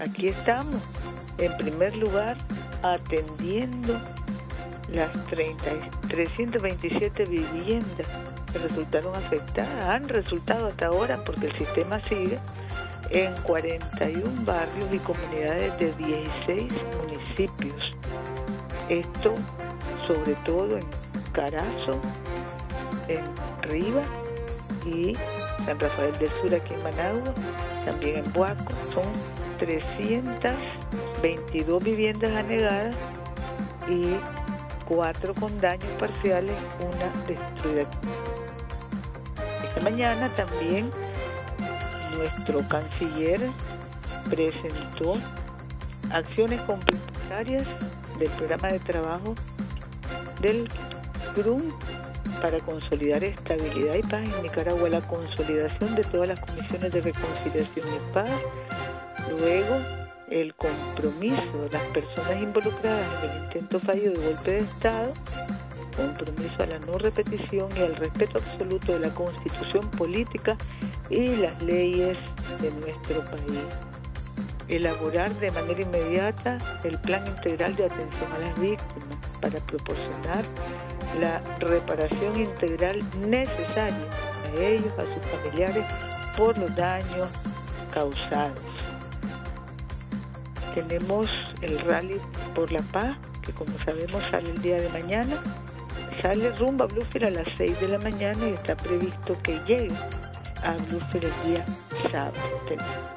aquí estamos, en primer lugar, atendiendo las 30, 327 viviendas que resultaron afectadas, han resultado hasta ahora porque el sistema sigue en 41 barrios y comunidades de 16 municipios. Esto sobre todo en Carazo, en Riva y San Rafael del Sur aquí en Managua, también en Buaco. Son 322 viviendas anegadas y cuatro con daños parciales, una destruida. Esta mañana también nuestro canciller presentó acciones complementarias del programa de trabajo del CRUM para consolidar estabilidad y paz en Nicaragua, la consolidación de todas las comisiones de reconciliación y paz, luego el compromiso de las personas involucradas en el intento fallido de golpe de Estado, compromiso a la no repetición y al respeto absoluto de la constitución política y las leyes de nuestro país. Elaborar de manera inmediata el plan integral de atención a las víctimas para proporcionar la reparación integral necesaria a ellos, a sus familiares, por los daños causados. Tenemos el rally por la paz, que como sabemos sale el día de mañana. Sale rumba a Bluefield a las 6 de la mañana y está previsto que llegue a Bluefield el día sábado.